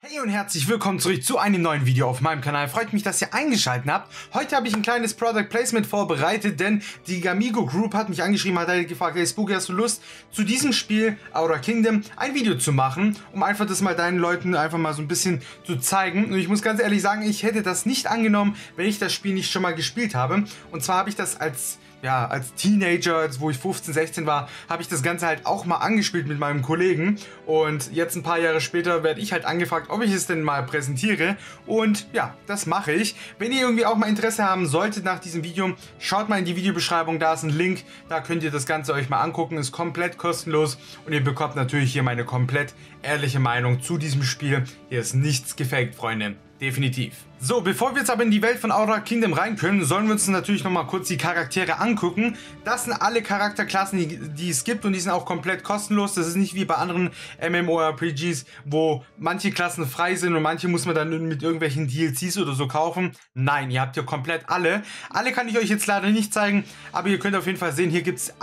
Hey und herzlich willkommen zurück zu einem neuen Video auf meinem Kanal. Freut mich, dass ihr eingeschaltet habt. Heute habe ich ein kleines Product Placement vorbereitet, denn die Gamigo Group hat mich angeschrieben, hat halt gefragt, hey Spooky, hast du Lust, zu diesem Spiel Outer Kingdom ein Video zu machen, um einfach das mal deinen Leuten einfach mal so ein bisschen zu zeigen. Und ich muss ganz ehrlich sagen, ich hätte das nicht angenommen, wenn ich das Spiel nicht schon mal gespielt habe. Und zwar habe ich das als ja, als Teenager, wo ich 15, 16 war, habe ich das Ganze halt auch mal angespielt mit meinem Kollegen. Und jetzt ein paar Jahre später werde ich halt angefragt, ob ich es denn mal präsentiere. Und ja, das mache ich. Wenn ihr irgendwie auch mal Interesse haben solltet nach diesem Video, schaut mal in die Videobeschreibung, da ist ein Link. Da könnt ihr das Ganze euch mal angucken, ist komplett kostenlos. Und ihr bekommt natürlich hier meine komplett ehrliche Meinung zu diesem Spiel. Hier ist nichts gefaked, Freunde. Definitiv. So, bevor wir jetzt aber in die Welt von Outer Kingdom rein können, sollen wir uns natürlich nochmal kurz die Charaktere angucken. Das sind alle Charakterklassen, die, die, es gibt und die sind auch komplett kostenlos. Das ist nicht wie bei anderen MMORPGs, wo manche Klassen frei sind und manche muss man dann mit irgendwelchen DLCs oder so kaufen. Nein, ihr habt hier komplett alle. Alle kann ich euch jetzt leider nicht zeigen, aber ihr könnt auf jeden Fall sehen, hier gibt es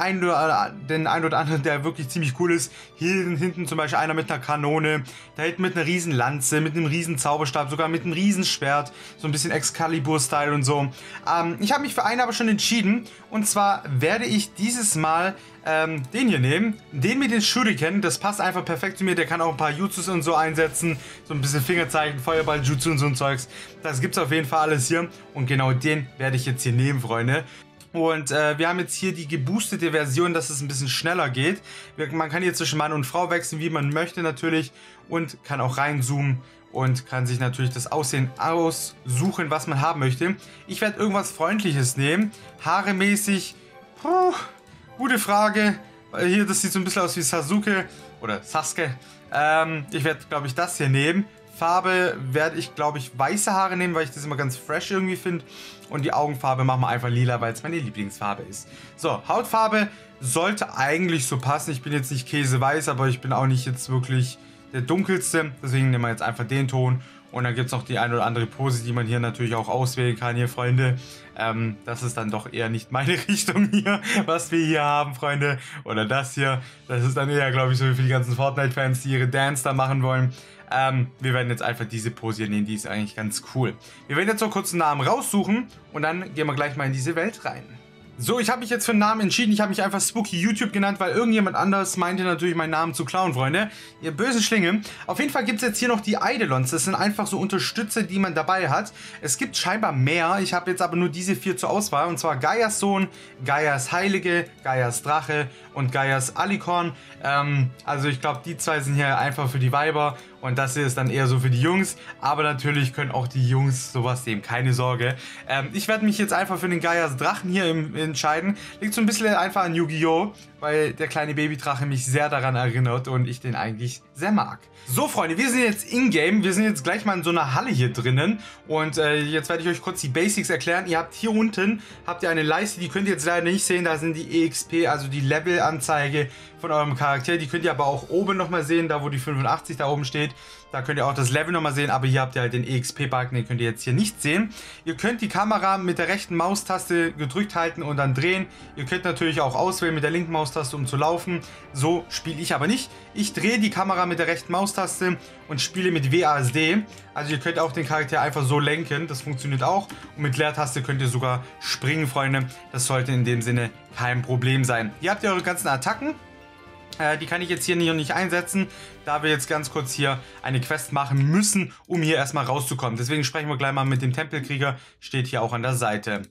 den einen oder anderen, der wirklich ziemlich cool ist. Hier hinten zum Beispiel einer mit einer Kanone, da hinten mit einer riesen Lanze, mit einem riesen Zauberstab, sogar mit einem riesen Schwert hat. So ein bisschen Excalibur-Style und so. Ähm, ich habe mich für einen aber schon entschieden. Und zwar werde ich dieses Mal ähm, den hier nehmen. Den mit den Shuriken. Das passt einfach perfekt zu mir. Der kann auch ein paar Jutsus und so einsetzen. So ein bisschen Fingerzeichen, Feuerball, Jutsu und so ein Zeugs. Das gibt es auf jeden Fall alles hier. Und genau den werde ich jetzt hier nehmen, Freunde. Und äh, wir haben jetzt hier die geboostete Version, dass es ein bisschen schneller geht. Man kann hier zwischen Mann und Frau wechseln, wie man möchte natürlich. Und kann auch reinzoomen und kann sich natürlich das Aussehen aussuchen, was man haben möchte. Ich werde irgendwas Freundliches nehmen. Haare mäßig, puh, gute Frage. Hier, das sieht so ein bisschen aus wie Sasuke oder Sasuke. Ähm, ich werde, glaube ich, das hier nehmen. Farbe werde ich, glaube ich, weiße Haare nehmen, weil ich das immer ganz fresh irgendwie finde. Und die Augenfarbe machen wir einfach lila, weil es meine Lieblingsfarbe ist. So, Hautfarbe sollte eigentlich so passen. Ich bin jetzt nicht käseweiß, aber ich bin auch nicht jetzt wirklich der dunkelste. Deswegen nehmen wir jetzt einfach den Ton. Und dann gibt es noch die eine oder andere Pose, die man hier natürlich auch auswählen kann, hier, Freunde. Ähm, das ist dann doch eher nicht meine Richtung hier, was wir hier haben, Freunde. Oder das hier. Das ist dann eher, glaube ich, so für die ganzen Fortnite-Fans, die ihre Dance da machen wollen. Ähm, wir werden jetzt einfach diese Pose hier nehmen, die ist eigentlich ganz cool. Wir werden jetzt noch kurz einen Namen raussuchen und dann gehen wir gleich mal in diese Welt rein. So, ich habe mich jetzt für einen Namen entschieden. Ich habe mich einfach Spooky YouTube genannt, weil irgendjemand anders meinte natürlich, meinen Namen zu klauen, Freunde. Ihr bösen Schlinge. Auf jeden Fall gibt es jetzt hier noch die Eidolons. Das sind einfach so Unterstützer, die man dabei hat. Es gibt scheinbar mehr. Ich habe jetzt aber nur diese vier zur Auswahl. Und zwar Gaias Sohn, Gaias Heilige, Gaias Drache und Gaias Alicorn. Ähm, also ich glaube, die zwei sind hier einfach für die Weiber. Und das hier ist dann eher so für die Jungs. Aber natürlich können auch die Jungs sowas nehmen. Keine Sorge. Ähm, ich werde mich jetzt einfach für den Gaias Drachen hier im, entscheiden. Liegt so ein bisschen einfach an Yu-Gi-Oh! Weil der kleine Babydrache mich sehr daran erinnert und ich den eigentlich sehr mag. So Freunde, wir sind jetzt in-game, wir sind jetzt gleich mal in so einer Halle hier drinnen und äh, jetzt werde ich euch kurz die Basics erklären. Ihr habt hier unten, habt ihr eine Leiste, die könnt ihr jetzt leider nicht sehen, da sind die EXP, also die Level-Anzeige von eurem Charakter. Die könnt ihr aber auch oben nochmal sehen, da wo die 85 da oben steht. Da könnt ihr auch das Level nochmal sehen, aber hier habt ihr halt den EXP-Balken, den könnt ihr jetzt hier nicht sehen. Ihr könnt die Kamera mit der rechten Maustaste gedrückt halten und dann drehen. Ihr könnt natürlich auch auswählen mit der linken Maustaste, um zu laufen. So spiele ich aber nicht. Ich drehe die Kamera mit der rechten Maustaste und spiele mit WASD. Also ihr könnt auch den Charakter einfach so lenken, das funktioniert auch. Und mit Leertaste könnt ihr sogar springen, Freunde. Das sollte in dem Sinne kein Problem sein. Hier habt ihr eure ganzen Attacken. Äh, die kann ich jetzt hier nicht, nicht einsetzen, da wir jetzt ganz kurz hier eine Quest machen müssen, um hier erstmal rauszukommen. Deswegen sprechen wir gleich mal mit dem Tempelkrieger, steht hier auch an der Seite.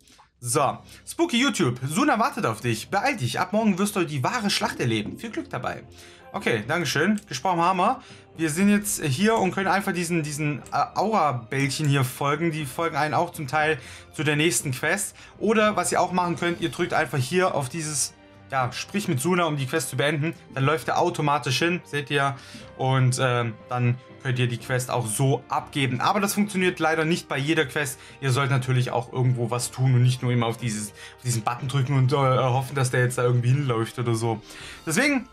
So, Spooky YouTube, Suna wartet auf dich. Beeil dich, ab morgen wirst du die wahre Schlacht erleben. Viel Glück dabei. Okay, Dankeschön. Gesprochen haben wir. Wir sind jetzt hier und können einfach diesen, diesen äh, Aura-Bällchen hier folgen. Die folgen einen auch zum Teil zu der nächsten Quest. Oder was ihr auch machen könnt, ihr drückt einfach hier auf dieses ja, sprich mit Suna, um die Quest zu beenden. Dann läuft er automatisch hin, seht ihr. Und äh, dann könnt ihr die Quest auch so abgeben. Aber das funktioniert leider nicht bei jeder Quest. Ihr sollt natürlich auch irgendwo was tun und nicht nur immer auf, dieses, auf diesen Button drücken und äh, hoffen, dass der jetzt da irgendwie hinläuft oder so. Deswegen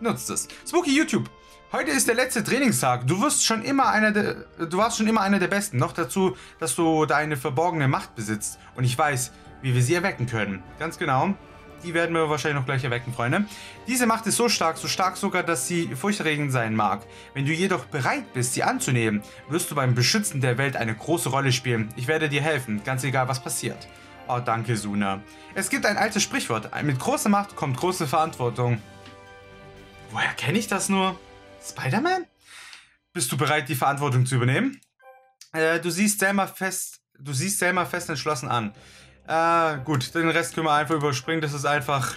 nutzt es. Spooky YouTube. Heute ist der letzte Trainingstag. Du wirst schon immer einer der, du warst schon immer einer der Besten. Noch dazu, dass du deine verborgene Macht besitzt. Und ich weiß, wie wir sie erwecken können. Ganz genau. Die werden wir wahrscheinlich noch gleich erwecken, Freunde. Diese Macht ist so stark, so stark sogar, dass sie furchterregend sein mag. Wenn du jedoch bereit bist, sie anzunehmen, wirst du beim Beschützen der Welt eine große Rolle spielen. Ich werde dir helfen, ganz egal was passiert. Oh, danke, Suna. Es gibt ein altes Sprichwort. Mit großer Macht kommt große Verantwortung. Woher kenne ich das nur? Spider-Man? Bist du bereit, die Verantwortung zu übernehmen? Äh, du siehst Selma fest, du siehst Selma fest entschlossen an. Äh, gut, den Rest können wir einfach überspringen. Das ist einfach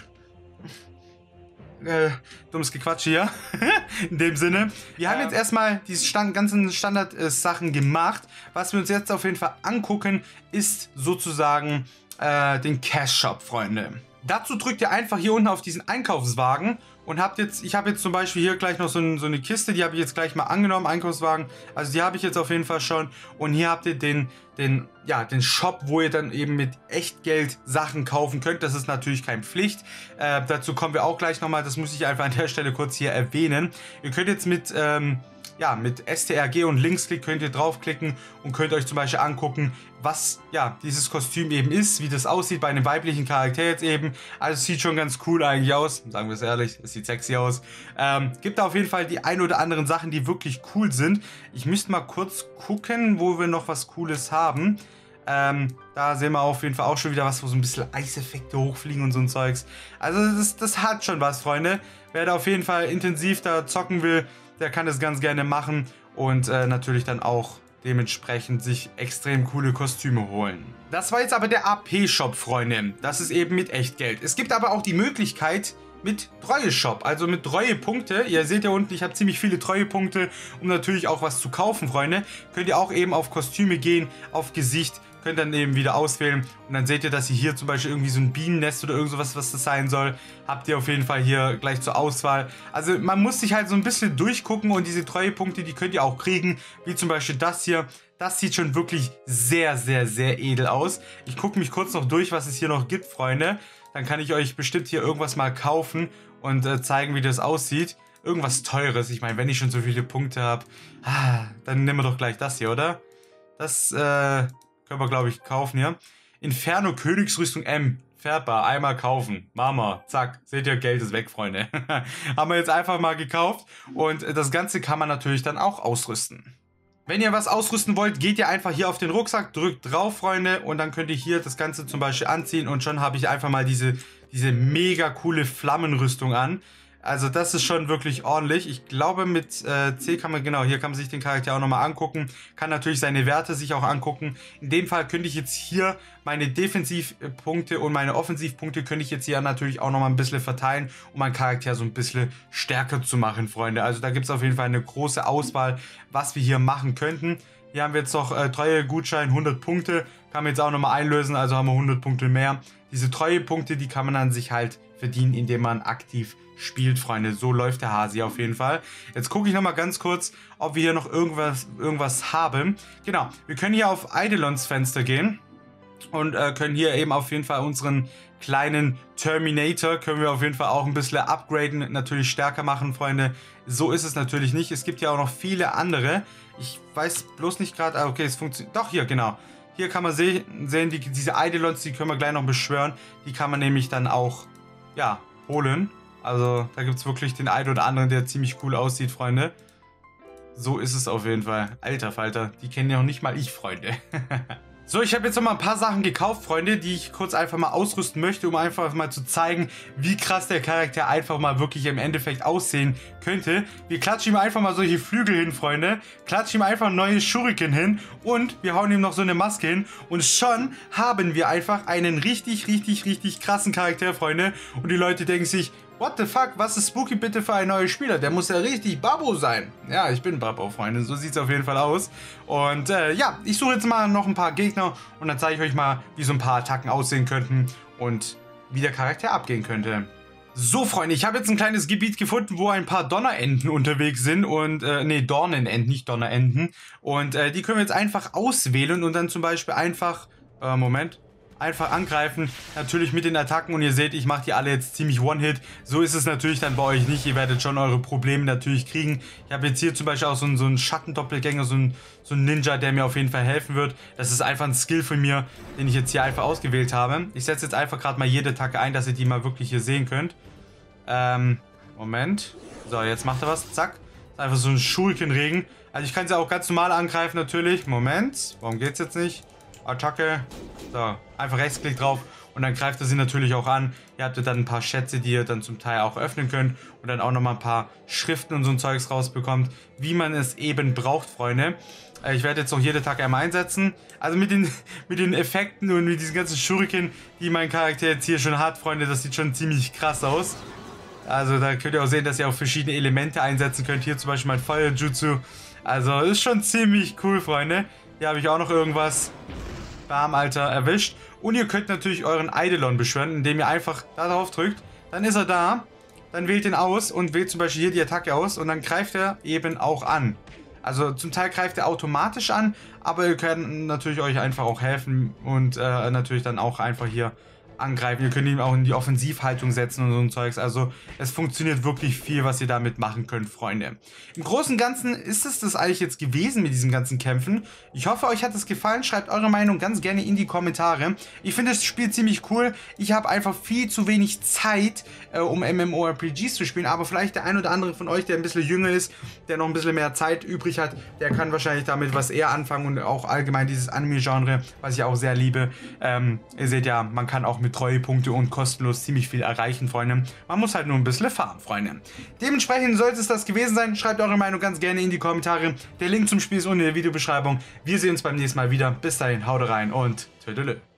äh, dummes Gequatsch hier. In dem Sinne. Wir haben jetzt erstmal diese Stand ganzen Standard-Sachen gemacht. Was wir uns jetzt auf jeden Fall angucken, ist sozusagen äh, den Cash Shop, Freunde. Dazu drückt ihr einfach hier unten auf diesen Einkaufswagen und habt jetzt, ich habe jetzt zum Beispiel hier gleich noch so, ein, so eine Kiste, die habe ich jetzt gleich mal angenommen, Einkaufswagen. Also die habe ich jetzt auf jeden Fall schon. Und hier habt ihr den, den, ja, den Shop, wo ihr dann eben mit Echtgeld Sachen kaufen könnt. Das ist natürlich keine Pflicht. Äh, dazu kommen wir auch gleich nochmal. Das muss ich einfach an der Stelle kurz hier erwähnen. Ihr könnt jetzt mit, ähm, ja, mit STRG und Linksklick könnt ihr draufklicken und könnt euch zum Beispiel angucken, was ja dieses Kostüm eben ist, wie das aussieht bei einem weiblichen Charakter jetzt eben. Also es sieht schon ganz cool eigentlich aus, sagen wir es ehrlich, es sieht sexy aus. Ähm, gibt da auf jeden Fall die ein oder anderen Sachen, die wirklich cool sind. Ich müsste mal kurz gucken, wo wir noch was Cooles haben. Ähm, da sehen wir auf jeden Fall auch schon wieder was, wo so ein bisschen Eiseffekte hochfliegen und so ein Zeugs. Also das, das hat schon was, Freunde. Wer da auf jeden Fall intensiv da zocken will, der kann das ganz gerne machen und äh, natürlich dann auch dementsprechend sich extrem coole Kostüme holen. Das war jetzt aber der AP-Shop, Freunde. Das ist eben mit Echtgeld. Es gibt aber auch die Möglichkeit mit Treue-Shop, also mit Treuepunkte. Ihr seht ja unten, ich habe ziemlich viele Treuepunkte, um natürlich auch was zu kaufen, Freunde. Könnt ihr auch eben auf Kostüme gehen, auf Gesicht, könnt dann eben wieder auswählen und dann seht ihr, dass ihr hier zum Beispiel irgendwie so ein Bienennest oder irgendwas, was das sein soll, habt ihr auf jeden Fall hier gleich zur Auswahl. Also man muss sich halt so ein bisschen durchgucken und diese Treuepunkte, die könnt ihr auch kriegen, wie zum Beispiel das hier. Das sieht schon wirklich sehr, sehr, sehr edel aus. Ich gucke mich kurz noch durch, was es hier noch gibt, Freunde. Dann kann ich euch bestimmt hier irgendwas mal kaufen und äh, zeigen, wie das aussieht. Irgendwas Teures. Ich meine, wenn ich schon so viele Punkte habe, ah, dann nehmen wir doch gleich das hier, oder? Das äh, können wir, glaube ich, kaufen hier. Inferno Königsrüstung M. Fährbar. Einmal kaufen. Mama. Zack. Seht ihr, Geld ist weg, Freunde. Haben wir jetzt einfach mal gekauft. Und das Ganze kann man natürlich dann auch ausrüsten. Wenn ihr was ausrüsten wollt, geht ihr einfach hier auf den Rucksack, drückt drauf, Freunde, und dann könnt ihr hier das Ganze zum Beispiel anziehen und schon habe ich einfach mal diese, diese mega coole Flammenrüstung an. Also das ist schon wirklich ordentlich. Ich glaube mit äh, C kann man, genau, hier kann man sich den Charakter auch nochmal angucken. Kann natürlich seine Werte sich auch angucken. In dem Fall könnte ich jetzt hier meine Defensivpunkte und meine Offensivpunkte könnte ich jetzt hier natürlich auch nochmal ein bisschen verteilen, um meinen Charakter so ein bisschen stärker zu machen, Freunde. Also da gibt es auf jeden Fall eine große Auswahl, was wir hier machen könnten. Hier haben wir jetzt noch äh, treue Gutschein, 100 Punkte. Kann man jetzt auch nochmal einlösen, also haben wir 100 Punkte mehr. Diese treue Punkte, die kann man dann sich halt verdienen, indem man aktiv spielt, Freunde. So läuft der Hasi auf jeden Fall. Jetzt gucke ich nochmal ganz kurz, ob wir hier noch irgendwas, irgendwas haben. Genau, wir können hier auf Eidolons Fenster gehen und äh, können hier eben auf jeden Fall unseren kleinen Terminator können wir auf jeden Fall auch ein bisschen upgraden, natürlich stärker machen, Freunde. So ist es natürlich nicht. Es gibt ja auch noch viele andere. Ich weiß bloß nicht gerade, ah, okay, es funktioniert. Doch, hier, genau. Hier kann man seh sehen, die, diese Eidolons, die können wir gleich noch beschwören. Die kann man nämlich dann auch, ja, holen. Also da gibt es wirklich den einen oder anderen, der ziemlich cool aussieht, Freunde. So ist es auf jeden Fall. Alter Falter, die kennen ja auch nicht mal ich, Freunde. So, ich habe jetzt noch mal ein paar Sachen gekauft, Freunde, die ich kurz einfach mal ausrüsten möchte, um einfach mal zu zeigen, wie krass der Charakter einfach mal wirklich im Endeffekt aussehen könnte. Wir klatschen ihm einfach mal solche Flügel hin, Freunde. Klatschen ihm einfach neue Schuriken hin und wir hauen ihm noch so eine Maske hin. Und schon haben wir einfach einen richtig, richtig, richtig krassen Charakter, Freunde. Und die Leute denken sich, What the fuck? Was ist Spooky bitte für ein neuer Spieler? Der muss ja richtig Babo sein. Ja, ich bin Babo, Freunde. So sieht es auf jeden Fall aus. Und äh, ja, ich suche jetzt mal noch ein paar Gegner und dann zeige ich euch mal, wie so ein paar Attacken aussehen könnten und wie der Charakter abgehen könnte. So, Freunde, ich habe jetzt ein kleines Gebiet gefunden, wo ein paar Donnerenten unterwegs sind und, äh, nee, Dornenenten, nicht Donnerenten. Und äh, die können wir jetzt einfach auswählen und dann zum Beispiel einfach, äh, Moment, einfach angreifen. Natürlich mit den Attacken und ihr seht, ich mache die alle jetzt ziemlich One-Hit. So ist es natürlich dann bei euch nicht. Ihr werdet schon eure Probleme natürlich kriegen. Ich habe jetzt hier zum Beispiel auch so einen, so einen Schattendoppelgänger, so einen, so einen Ninja, der mir auf jeden Fall helfen wird. Das ist einfach ein Skill von mir, den ich jetzt hier einfach ausgewählt habe. Ich setze jetzt einfach gerade mal jede Attacke ein, dass ihr die mal wirklich hier sehen könnt. Ähm, Moment. So, jetzt macht er was. Zack. Einfach so ein Schulkenregen. Also ich kann sie auch ganz normal angreifen natürlich. Moment. Warum geht's jetzt nicht? Attacke. So, einfach Rechtsklick drauf und dann greift er sie natürlich auch an. Ihr habt dann ein paar Schätze, die ihr dann zum Teil auch öffnen könnt und dann auch nochmal ein paar Schriften und so ein Zeugs rausbekommt, wie man es eben braucht, Freunde. Äh, ich werde jetzt auch jede Tag einmal einsetzen. Also mit den, mit den Effekten und mit diesen ganzen Schurken, die mein Charakter jetzt hier schon hat, Freunde, das sieht schon ziemlich krass aus. Also da könnt ihr auch sehen, dass ihr auch verschiedene Elemente einsetzen könnt. Hier zum Beispiel mein Feuerjutsu. Also ist schon ziemlich cool, Freunde. Hier habe ich auch noch irgendwas. Alter, erwischt. Und ihr könnt natürlich euren Eidolon beschwören, indem ihr einfach da drauf drückt. Dann ist er da. Dann wählt ihn aus und wählt zum Beispiel hier die Attacke aus. Und dann greift er eben auch an. Also zum Teil greift er automatisch an, aber ihr könnt natürlich euch einfach auch helfen und äh, natürlich dann auch einfach hier angreifen. Ihr könnt ihn auch in die Offensivhaltung setzen und so ein Zeugs. Also es funktioniert wirklich viel, was ihr damit machen könnt, Freunde. Im Großen und Ganzen ist es das eigentlich jetzt gewesen mit diesen ganzen Kämpfen. Ich hoffe, euch hat es gefallen. Schreibt eure Meinung ganz gerne in die Kommentare. Ich finde das Spiel ziemlich cool. Ich habe einfach viel zu wenig Zeit, äh, um MMORPGs zu spielen. Aber vielleicht der ein oder andere von euch, der ein bisschen jünger ist, der noch ein bisschen mehr Zeit übrig hat, der kann wahrscheinlich damit was eher anfangen und auch allgemein dieses Anime-Genre, was ich auch sehr liebe. Ähm, ihr seht ja, man kann auch mit Treuepunkte und kostenlos ziemlich viel erreichen, Freunde. Man muss halt nur ein bisschen farmen, Freunde. Dementsprechend sollte es das gewesen sein. Schreibt eure Meinung ganz gerne in die Kommentare. Der Link zum Spiel ist unten in der Videobeschreibung. Wir sehen uns beim nächsten Mal wieder. Bis dahin, haut rein und tschüss.